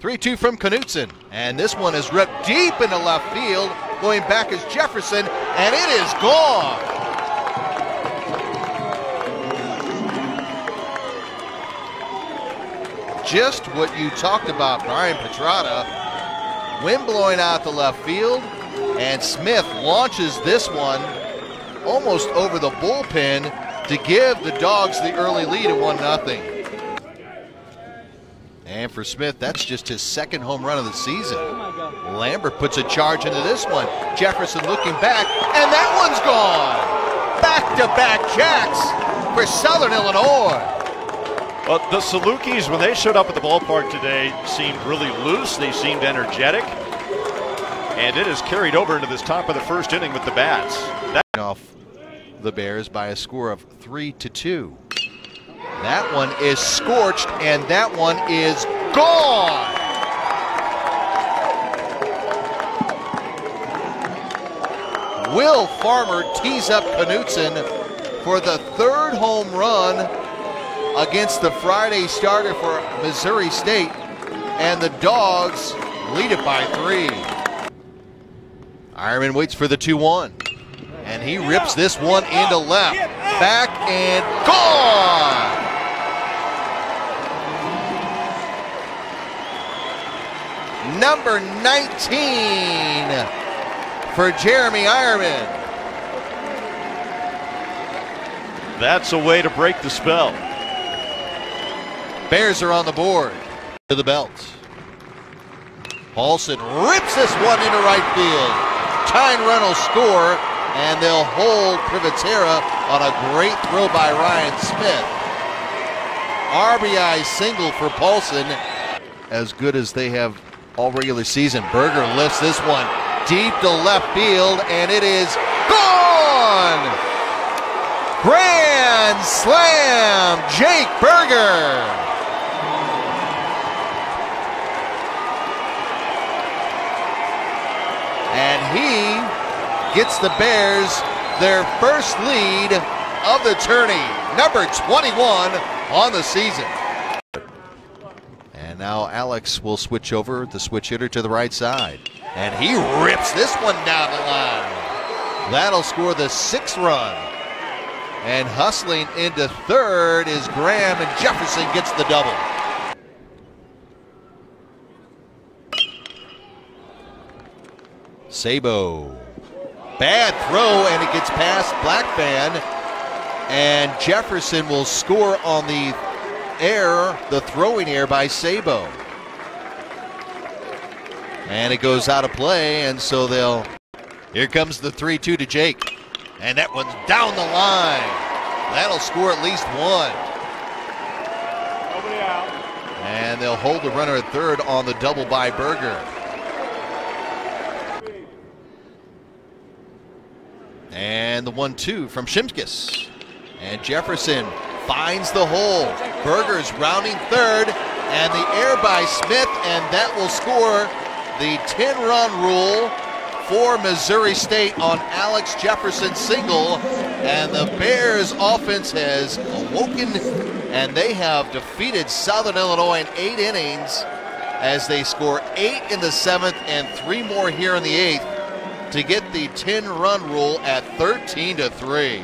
3 2 from Knutson. And this one is ripped deep into left field. Going back is Jefferson, and it is gone. Just what you talked about, Brian Petrata. Wind blowing out the left field, and Smith launches this one almost over the bullpen to give the Dogs the early lead at 1 0. And for Smith, that's just his second home run of the season. Lambert puts a charge into this one. Jefferson looking back, and that one's gone. Back to back jacks for Southern Illinois. Well, the Salukis, when they showed up at the ballpark today, seemed really loose. They seemed energetic. And it has carried over into this top of the first inning with the bats. That off the Bears by a score of three to two. That one is scorched, and that one is gone. Will Farmer tees up Knutson for the third home run against the Friday starter for Missouri State, and the Dogs lead it by three. Eierman waits for the 2 1, and he rips this one into left. Back and gone! Number 19 for Jeremy Eierman. That's a way to break the spell. Bears are on the board to the belt. Paulson rips this one into right field. Tyne Reynolds score, and they'll hold Privatera on a great throw by Ryan Smith. RBI single for Paulson, as good as they have all regular season. Burger lifts this one deep to left field, and it is gone! Grand slam, Jake Burger! And he gets the Bears their first lead of the tourney, number 21 on the season. And now Alex will switch over, the switch hitter to the right side. And he rips this one down the line. That'll score the sixth run. And hustling into third is Graham, and Jefferson gets the double. Sabo. Bad throw, and it gets past Blackfan. And Jefferson will score on the air, the throwing air by Sabo. And it goes out of play, and so they'll. Here comes the 3 2 to Jake. And that one's down the line. That'll score at least one. Nobody out. And they'll hold the runner at third on the double by Burger. And the 1 2 from Shimskis. And Jefferson finds the hole. Burger's rounding third, and the air by Smith, and that will score the 10 run rule for Missouri State on Alex Jefferson's single. And the Bears offense has awoken, and they have defeated Southern Illinois in eight innings as they score eight in the seventh and three more here in the eighth to get the 10 run rule at 13 to 3.